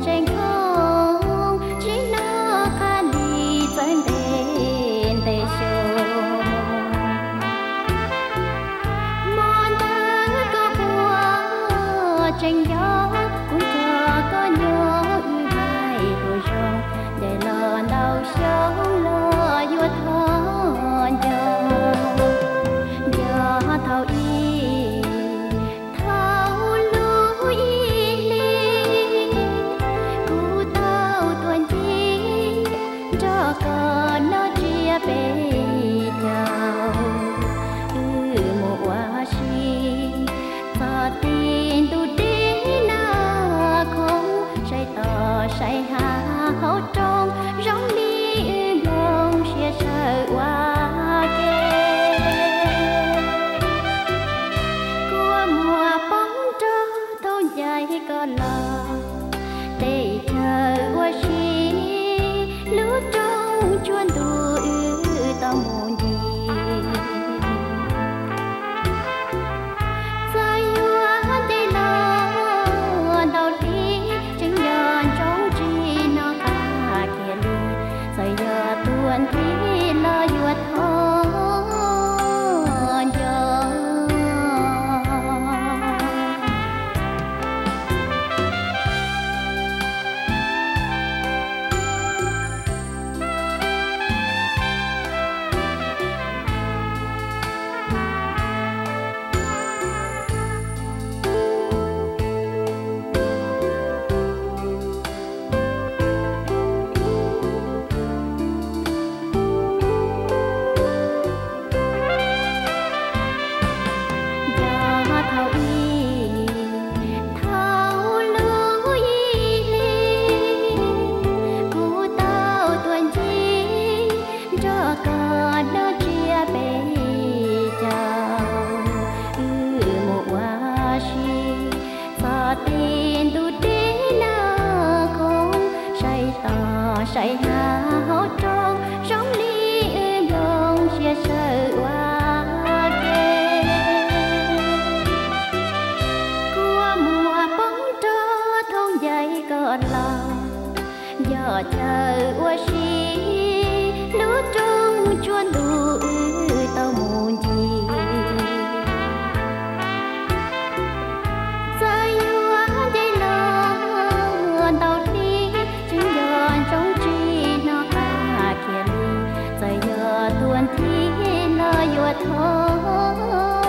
watching. Hậu trong rong đi lòng chia sợ qua kê của mùa bóng trơ thâu dài có lò tin tu đi na không? Say tỏ, say hà hốt trong sống ly đông chia sợ qua kê qua mùa bóng trơ thôn dậy cờ lòng, giờ chờ qua chi lúa trung chuôn đủ 你那月头